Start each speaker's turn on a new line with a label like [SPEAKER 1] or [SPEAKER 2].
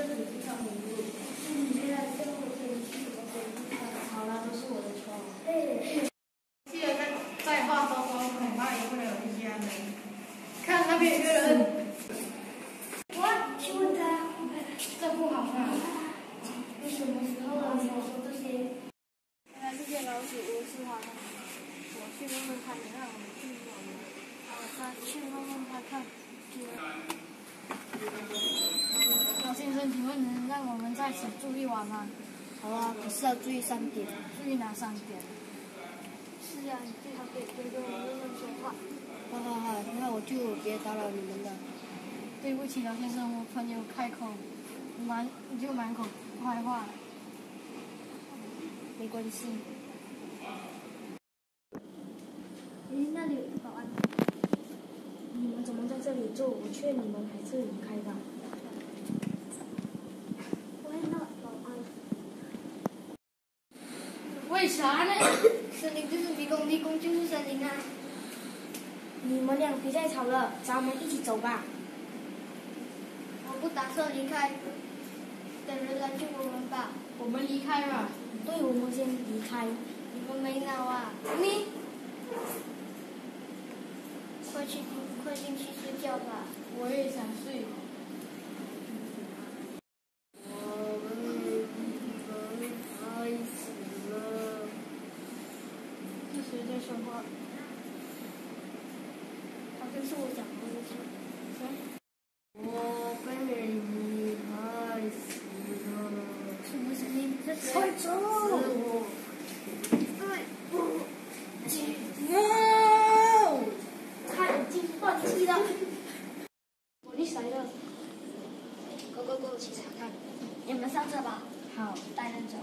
[SPEAKER 1] 我飞不开。
[SPEAKER 2] 好啦，都是我的错。
[SPEAKER 1] 哎，
[SPEAKER 3] 记得再再话多说，恐怕也会有一些人。看那边有人，
[SPEAKER 1] 我去问他，
[SPEAKER 3] 这不好看。
[SPEAKER 1] 你什么时候啊？你说这些？
[SPEAKER 2] 原来这些老鼠窝是花的。我去问问他，你让我们去玩吗？好，他去问问他看。在此住一晚吗？
[SPEAKER 1] 好啊，可是要注意三点。
[SPEAKER 2] 注意哪三点？是呀，你最好得跟着我慢慢说话。
[SPEAKER 1] 好好好，那我就别打扰你们了。
[SPEAKER 2] 对不起，老先生，我朋友开口满你就满口坏话。
[SPEAKER 1] 没关系。
[SPEAKER 2] 诶，那里有一个保安。
[SPEAKER 1] 你们怎么在这里住？我劝你们还是离开吧。
[SPEAKER 2] 喂，那保安。为啥呢？森林就是迷宫，迷宫就是森林啊。
[SPEAKER 1] 你们俩别再吵了，咱们一起走吧。
[SPEAKER 2] 我不打算离开，等人来救我们吧。我们离开吧。
[SPEAKER 1] 对，我们先离开。
[SPEAKER 2] 你们没脑啊！你，快去快进去睡觉吧。我也想睡。是谁在说话？好像是我讲的那些。谁？
[SPEAKER 1] 我被你害死了。
[SPEAKER 2] 什么声音？是谁？
[SPEAKER 1] 快走！
[SPEAKER 2] 是我。
[SPEAKER 1] No！他已经断气了。
[SPEAKER 2] 我厉害了。Go go go！去查看。你们上车吧。
[SPEAKER 1] 好，
[SPEAKER 2] 带人走。